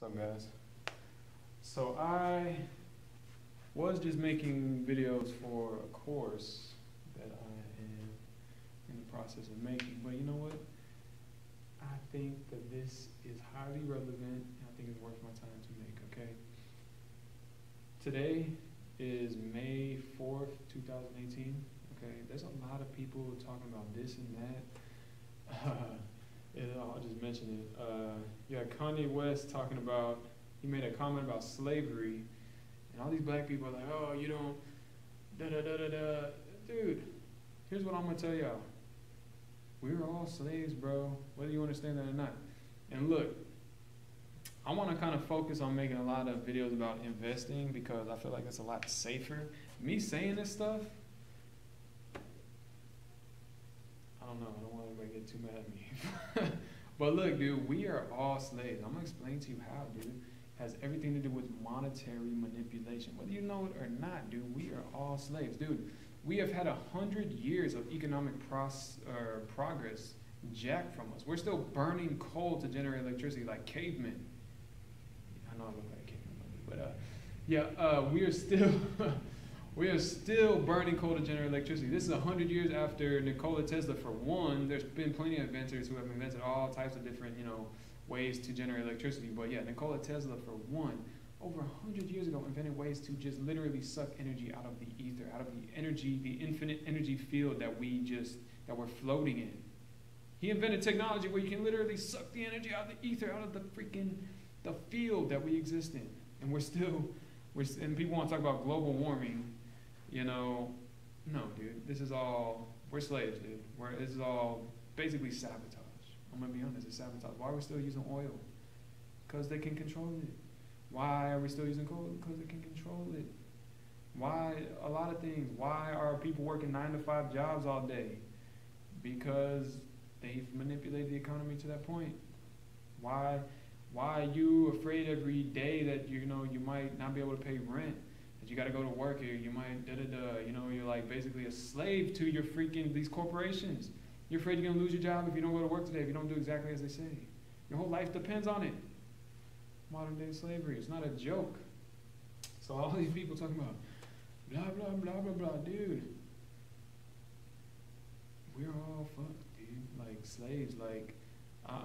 What's up, guys? So I was just making videos for a course that I am in the process of making, but you know what? I think that this is highly relevant, and I think it's worth my time to make, okay? Today is May 4th, 2018, okay? There's a lot of people talking about this and that. I'll just mention it. Uh, yeah, Kanye West talking about, he made a comment about slavery, and all these black people are like, oh, you don't, da da da da da. Dude, here's what I'm gonna tell y'all. We're all slaves, bro, whether you understand that or not. And look, I wanna kind of focus on making a lot of videos about investing because I feel like it's a lot safer. Me saying this stuff, I don't know, I don't want anybody to get too mad at me. but look, dude, we are all slaves. I'm gonna explain to you how, dude. Has everything to do with monetary manipulation. Whether you know it or not, dude, we are all slaves, dude. We have had a hundred years of economic uh, progress jacked from us. We're still burning coal to generate electricity like cavemen. I know I look like a caveman, but uh, yeah, uh, we are still. We are still burning coal to generate electricity. This is 100 years after Nikola Tesla, for one. There's been plenty of inventors who have invented all types of different, you know, ways to generate electricity. But yeah, Nikola Tesla, for one, over 100 years ago, invented ways to just literally suck energy out of the ether, out of the energy, the infinite energy field that we just, that we're floating in. He invented technology where you can literally suck the energy out of the ether, out of the freaking, the field that we exist in. And we're still, we're, and people want to talk about global warming you know, no, dude, this is all, we're slaves, dude. We're, this is all basically sabotage. I'm gonna be honest, it's sabotage. Why are we still using oil? Because they can control it. Why are we still using coal? Because they can control it. Why, a lot of things. Why are people working nine to five jobs all day? Because they've manipulated the economy to that point. Why, why are you afraid every day that you know you might not be able to pay rent? You got to go to work here. You might da da da. You know, you're like basically a slave to your freaking these corporations. You're afraid you're gonna lose your job if you don't go to work today. If you don't do exactly as they say, your whole life depends on it. Modern day slavery. It's not a joke. So all these people talking about blah blah blah blah blah, dude. We're all fucked, dude. Like slaves. Like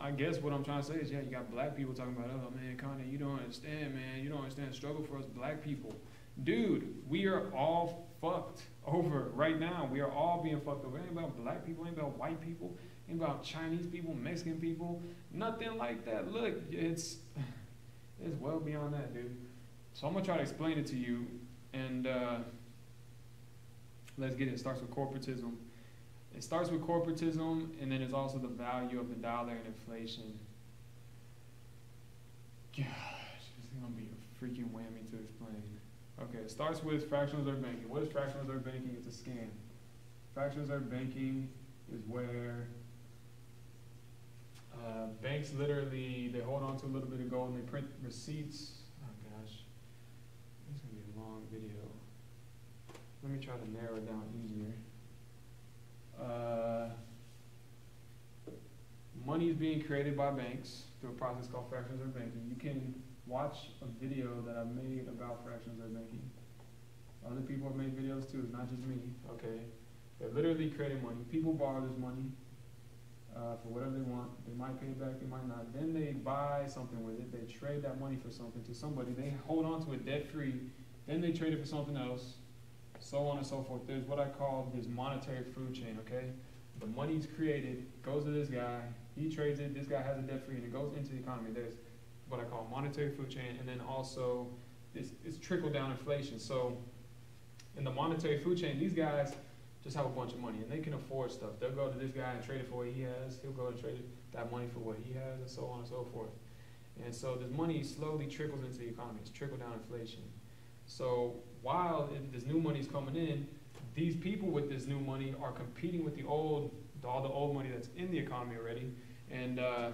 I, guess what I'm trying to say is, yeah, you got black people talking about, oh man, Kanye, you don't understand, man. You don't understand the struggle for us black people. Dude, we are all fucked over right now. We are all being fucked over. It ain't about black people, ain't about white people, ain't about Chinese people, Mexican people, nothing like that. Look, it's it's well beyond that, dude. So I'm gonna try to explain it to you, and uh, let's get it. It starts with corporatism. It starts with corporatism, and then it's also the value of the dollar and inflation. Gosh, this is gonna be a freaking whammy to explain. Okay, it starts with fractional reserve banking. What is fractional reserve banking? It's a scam. Fractional reserve banking is where uh, banks literally they hold on to a little bit of gold and they print receipts. Oh gosh, this is gonna be a long video. Let me try to narrow it down easier. Uh, money is being created by banks through a process called fractional reserve banking. You can watch a video that I made about fractional reserve banking. Other people have made videos too, it's not just me, okay? They're literally creating money. People borrow this money uh, for whatever they want. They might pay it back, they might not. Then they buy something with it. They trade that money for something to somebody. They hold on to it debt free. Then they trade it for something else, so on and so forth. There's what I call this monetary food chain, okay? The money's created, goes to this guy, he trades it, this guy has it debt free, and it goes into the economy. There's what I call monetary food chain, and then also it's, it's trickle down inflation. So in the monetary food chain, these guys just have a bunch of money and they can afford stuff. They'll go to this guy and trade it for what he has. He'll go and trade that money for what he has, and so on and so forth. And so this money slowly trickles into the economy. It's trickle down inflation. So while this new money is coming in, these people with this new money are competing with the old, all the old money that's in the economy already, and uh,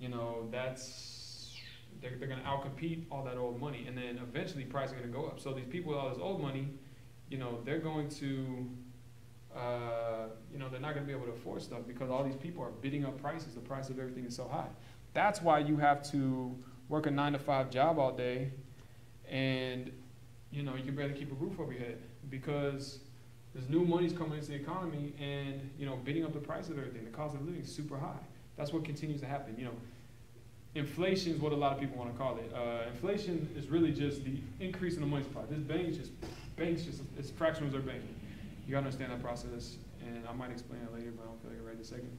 you know, that's they're, they're going to outcompete all that old money, and then eventually prices are going to go up. So these people with all this old money, you know, they're going to, uh, you know, they're not going to be able to afford stuff because all these people are bidding up prices. The price of everything is so high. That's why you have to work a nine to five job all day, and you know you can barely keep a roof over your head because there's new money's coming into the economy, and you know bidding up the price of everything. The cost of living is super high. That's what continues to happen. You know, inflation is what a lot of people want to call it. Uh, inflation is really just the increase in the money supply. This bank is just banks just it's fractional reserve banking. You gotta understand that process, and I might explain it later, but I don't feel like it right this second.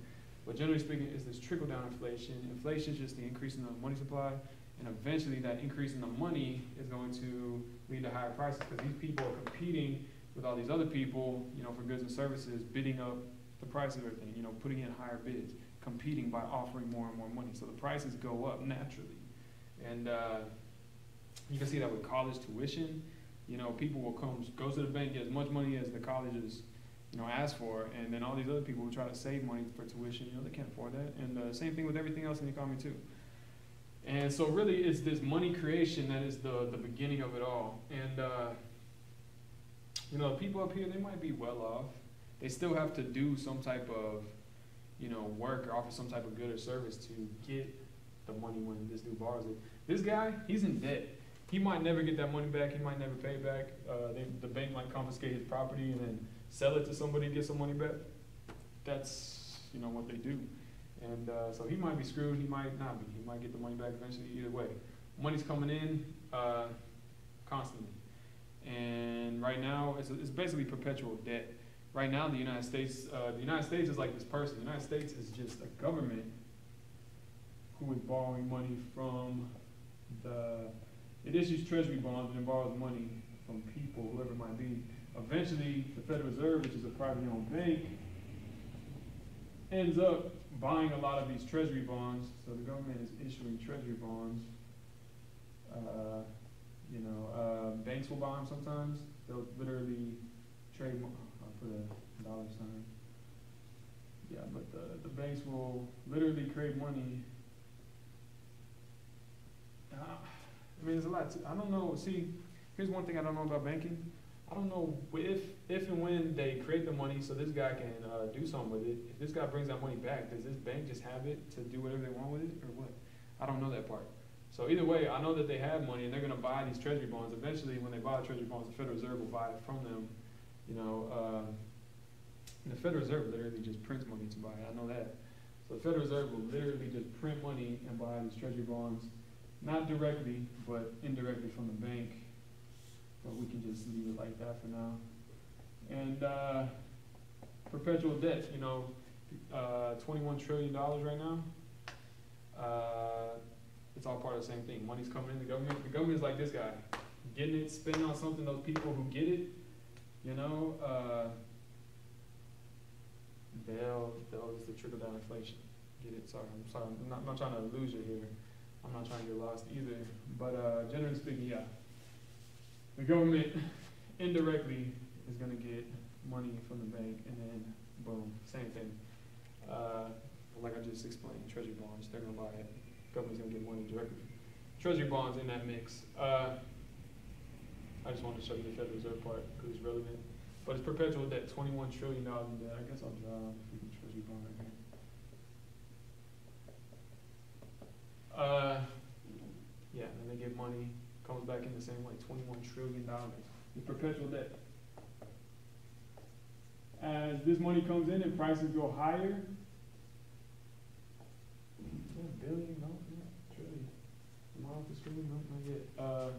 But generally speaking, is this trickle down inflation. Inflation is just the increase in the money supply, and eventually that increase in the money is going to lead to higher prices because these people are competing with all these other people, you know, for goods and services, bidding up the price of everything, you know, putting in higher bids, competing by offering more and more money. So the prices go up naturally. And uh, you can see that with college tuition. You know, people will come, go to the bank, get as much money as the colleges, you know, ask for, and then all these other people will try to save money for tuition. You know, they can't afford that. And uh, same thing with everything else in the economy too. And so really it's this money creation that is the, the beginning of it all. And, uh, you know, people up here, they might be well off. They still have to do some type of, you know, work or offer some type of good or service to get the money when this dude borrows it. This guy, he's in debt. He might never get that money back. He might never pay back. Uh, they, the bank might confiscate his property and then sell it to somebody to get some money back. That's, you know, what they do. And uh, so he might be screwed, he might not be. He might get the money back eventually, either way. Money's coming in uh, constantly. And right now, it's, it's basically perpetual debt. Right now, the United States, uh, the United States is like this person. The United States is just a government who is borrowing money from the, it issues treasury bonds and then borrows money from people, whoever it might be. Eventually, the Federal Reserve, which is a privately owned bank, ends up buying a lot of these treasury bonds. So the government is issuing treasury bonds. Uh, you know, uh, banks will buy them sometimes. They'll literally trade. Put a dollar sign. Yeah, but the, the banks will literally create money. Uh, I mean, there's a lot. To, I don't know. See, here's one thing I don't know about banking. I don't know if, if and when they create the money so this guy can uh, do something with it. If this guy brings that money back, does this bank just have it to do whatever they want with it, or what? I don't know that part. So either way, I know that they have money and they're going to buy these treasury bonds. Eventually, when they buy the treasury bonds, the Federal Reserve will buy it from them. You know, uh, the Federal Reserve literally just prints money to buy. I know that. So the Federal Reserve will literally just print money and buy these treasury bonds, not directly, but indirectly from the bank but we can just leave it like that for now. And uh, perpetual debt, you know, uh, $21 trillion right now. Uh, it's all part of the same thing. Money's coming in the government. The government is like this guy, getting it, spending on something. Those people who get it, you know, uh, they'll they'll just the trickle down inflation. Get it? Sorry, I'm sorry. I'm not, I'm not trying to lose you here. I'm not trying to get lost either. But uh, generally speaking, yeah the government indirectly is going to get money from the bank, and then boom, same thing. Uh, like I just explained, treasury bonds, they're going to buy it. Government's going to get money directly. Treasury bonds in that mix. Uh, I just wanted to show you the Federal Reserve part because it's relevant. But it's perpetual debt, $21 trillion in debt. I guess I'll draw a treasury bond right here. Uh, yeah, and they get money comes back in the same way, twenty-one trillion dollars in perpetual debt. As this money comes in and prices go higher, billion, no, trillion. I off the screen? No, not yet. Uh,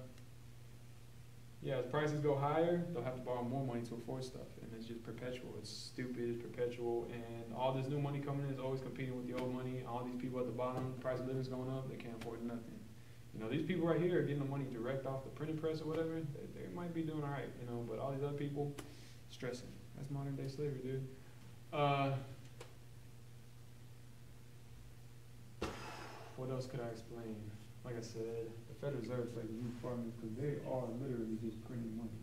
yeah, as prices go higher, they'll have to borrow more money to afford stuff, and it's just perpetual. It's stupid, it's perpetual, and all this new money coming in is always competing with the old money. All these people at the bottom, price of living's going up, they can't afford nothing. You know, these people right here are getting the money direct off the printing press or whatever. They, they might be doing all right, you know, but all these other people stressing. That's modern day slavery, dude. Uh, what else could I explain? Like I said, the Federal Reserve plays a in this because they are literally just printing money.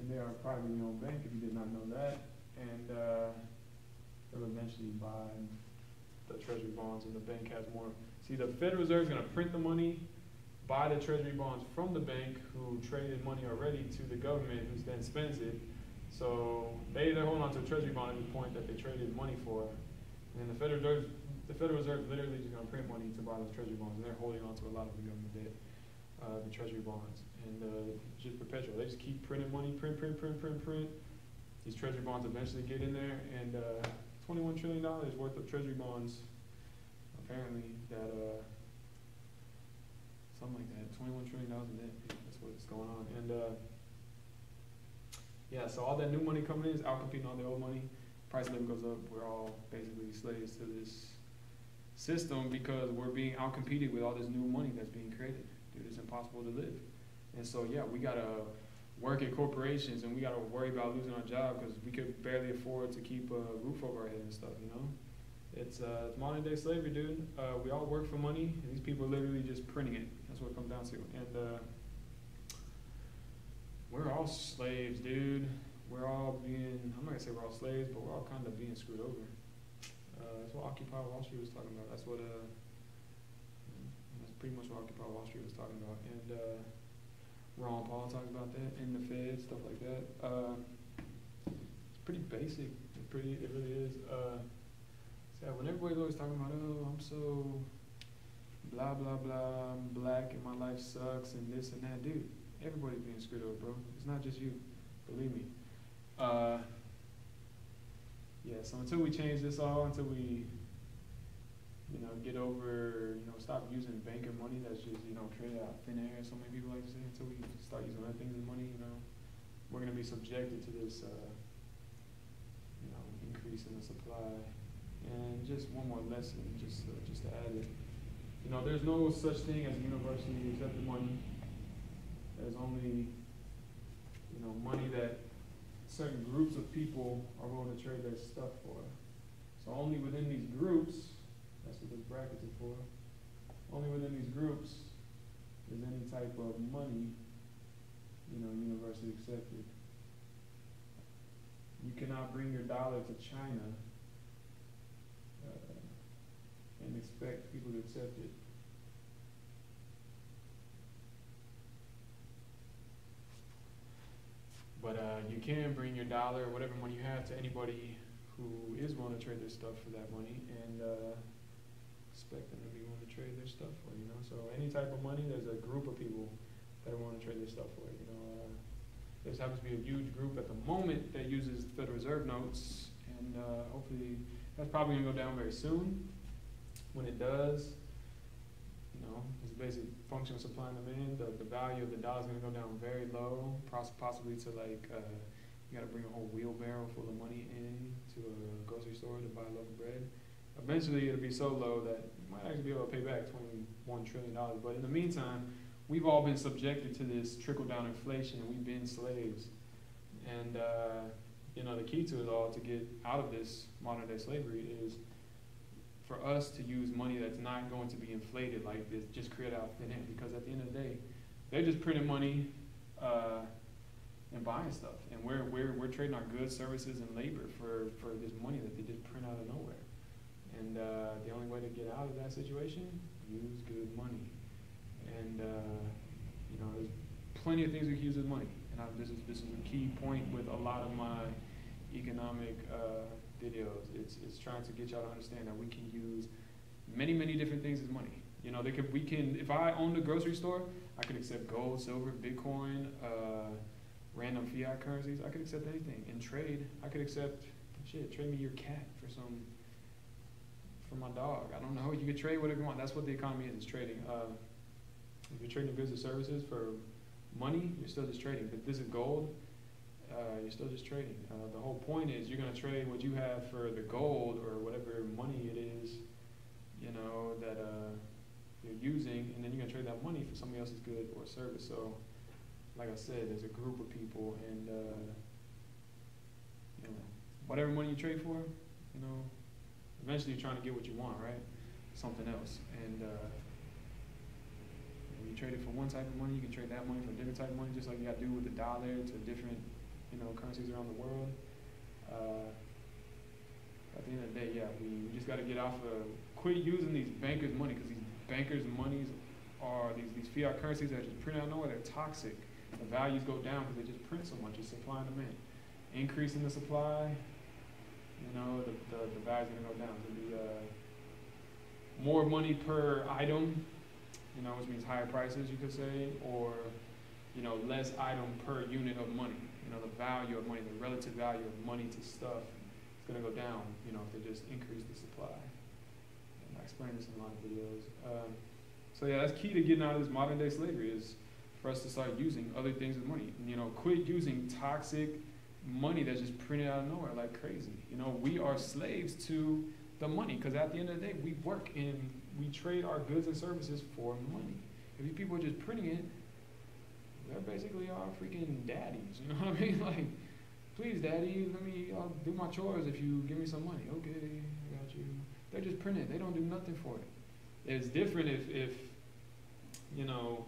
And they are a privately owned bank, if you did not know that. And uh, they'll eventually buy the treasury bonds, and the bank has more See, the Federal Reserve is going to print the money, buy the treasury bonds from the bank who traded money already to the government who then spends it. So they, they're holding on to a treasury bond at the point that they traded money for. And then the Federal Reserve, the Federal Reserve literally just gonna print money to buy those treasury bonds, and they're holding on to a lot of the government debt, uh, the treasury bonds, and, uh, just perpetual, they just keep printing money, print, print, print, print, print. These treasury bonds eventually get in there, and, uh, twenty-one trillion dollars worth of treasury bonds, apparently, that, uh, something like that, twenty-one trillion dollars in debt, that's what's going on, and, uh, yeah, so all that new money coming in is out competing all the old money, price of living goes up, we're all basically slaves to this system because we're being outcompeted with all this new money that's being created. Dude, it's impossible to live. And so, yeah, we gotta work at corporations and we gotta worry about losing our job because we could barely afford to keep a roof over our head and stuff, you know? It's, uh, it's modern day slavery, dude. Uh, we all work for money and these people are literally just printing it. That's what it comes down to. And, uh, we're all slaves, dude. We're all being, I'm not gonna say we're all slaves, but we're all kind of being screwed over. Uh, that's what Occupy Wall Street was talking about. That's what, uh, that's pretty much what Occupy Wall Street was talking about. And, uh, Ron Paul talks about that in the Fed, stuff like that. Uh, it's pretty basic. It's pretty, it really is. Uh, so when everybody's always talking about, oh, I'm so blah, blah, blah, I'm black and my life sucks and this and that, dude, everybody's being screwed over, bro. It's not just you. Believe me. Uh, yeah, so until we change this all, until we, you know, get over, you know, stop using banker money that's just, you know, created out thin air, so many people like to say, until we start using other things as money, you know, we're gonna be subjected to this, uh, you know, increase in the supply. And just one more lesson, just, uh, just to add it, you know, there's no such thing as universally accepted money. There's only, you know, money that certain groups of people are willing to trade their stuff for. So only within these groups, that's what this brackets are for, only within these groups is any type of money, you know, universally accepted. You cannot bring your dollar to China uh, and expect people to accept it. But uh, you can bring your dollar or whatever money you have to anybody who is willing to trade their stuff for that money and uh, expect them to be willing to trade their stuff for you know. So any type of money, there's a group of people that willing to trade their stuff for. You know, uh, there happens to be a huge group at the moment that uses Federal Reserve notes, and uh, hopefully that's probably gonna go down very soon. When it does, know, it's a basic function of supply and demand. The, the value of the dollar is going to go down very low, possibly to like, uh, you got to bring a whole wheelbarrow full of money in to a grocery store to buy a loaf of bread. Eventually, it'll be so low that you might actually be able to pay back $21 trillion. But in the meantime, we've all been subjected to this trickle down inflation and we've been slaves. And, uh, you know, the key to it all to get out of this modern day slavery is for us to use money that's not going to be inflated like this, just create out thin air. Because at the end of the day, they're just printing money uh, and buying stuff, and we're we're we're trading our goods, services, and labor for for this money that they just print out of nowhere. And uh, the only way to get out of that situation, use good money. And uh, you know, there's plenty of things we can use with money. And I, this is this is a key point with a lot of my economic uh, videos. It's, it's trying to get y'all to understand that we can use many, many different things as money. You know, they could, we can, if I owned a grocery store, I could accept gold, silver, Bitcoin, uh, random fiat currencies. I could accept anything. In trade, I could accept, shit, trade me your cat for some, for my dog. I don't know. You could trade whatever you want. That's what the economy is, is trading. Uh, if you're trading goods or services for money, you're still just trading. But this is gold uh, you're still just trading. Uh, the whole point is you're going to trade what you have for the gold or whatever money it is, you know, that uh, you're using, and then you're going to trade that money for somebody else's good or service. So, like I said, there's a group of people, and uh, you know, whatever money you trade for, you know, eventually you're trying to get what you want, right? Something else, and uh, you trade it for one type of money, you can trade that money for a different type of money, just like you got to do with the dollar to different you know, currencies around the world. Uh, at the end of the day, yeah, we, we just got to get off of, quit using these bankers' money because these bankers' monies are these, these fiat currencies that just print out nowhere. They're toxic. The values go down because they just print so much. It's supply and demand. Increasing the supply, you know, the, the, the value's going to go down. So the, uh, more money per item, you know, which means higher prices, you could say, or you know, less item per unit of money. You know, the value of money, the relative value of money to stuff is going to go down, you know, if they just increase the supply. And I explain this in a lot of videos. Um, so yeah, that's key to getting out of this modern day slavery is for us to start using other things as money. And, you know, quit using toxic money that's just printed out of nowhere like crazy. You know, we are slaves to the money because at the end of the day, we work and we trade our goods and services for money. If you people are just printing it, basically our freaking daddies. You know what I mean? Like, please, daddy, let me I'll do my chores if you give me some money. Okay, I got you. They're just printing. They don't do nothing for it. It's different if, if you know,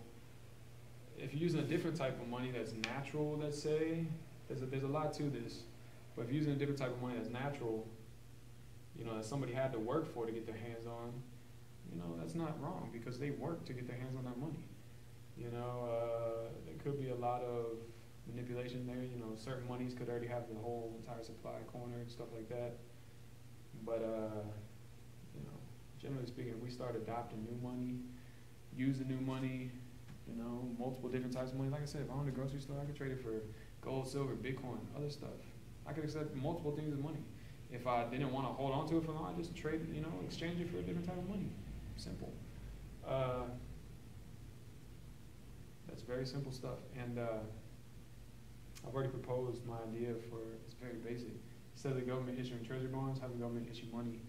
if you're using a different type of money that's natural, let's say, there's a, there's a lot to this. But if you're using a different type of money that's natural, you know, that somebody had to work for to get their hands on, you know, that's not wrong because they worked to get their hands on that money. You know, uh, there could be a lot of manipulation there. You know, certain monies could already have the whole entire supply corner and stuff like that. But, uh, you know, generally speaking, we start adopting new money, use the new money, you know, multiple different types of money. Like I said, if I own a grocery store, I could trade it for gold, silver, Bitcoin, other stuff. I could accept multiple things of money. If I didn't want to hold on to it for long, I just trade, you know, exchange it for a different type of money. Simple. Uh, that's very simple stuff. And uh, I've already proposed my idea for it's very basic. Instead of the government issuing treasury bonds, have the government issue money.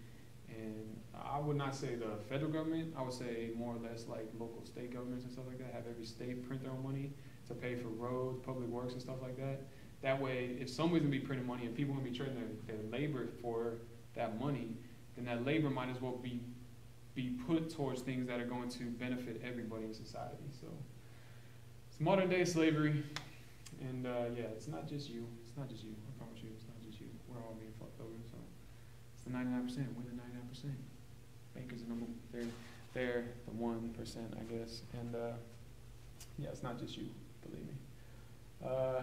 And I would not say the federal government, I would say more or less like local state governments and stuff like that. Have every state print their own money to pay for roads, public works, and stuff like that. That way, if somebody's gonna be printing money and people are gonna be trading their, their labor for that money, then that labor might as well be be put towards things that are going to benefit everybody in society. So it's modern day slavery, and uh, yeah, it's not just you. It's not just you. I promise you, it's not just you. We're all being fucked over. So it's the 99 percent. We're the 99 percent. Bankers are number. They're they're the one percent, I guess. And uh, yeah, it's not just you. Believe me. Uh,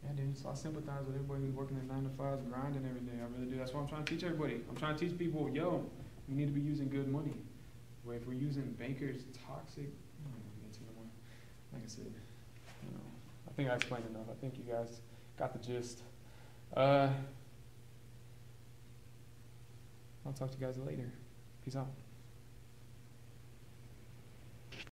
yeah, dude. So I sympathize with everybody who's working at nine to fives, grinding every day. I really do. That's why I'm trying to teach everybody. I'm trying to teach people, yo, we need to be using good money. But if we're using bankers toxic, I don't want to get into no more. Like I said, you know, I think I explained enough. I think you guys got the gist. Uh, I'll talk to you guys later. Peace out.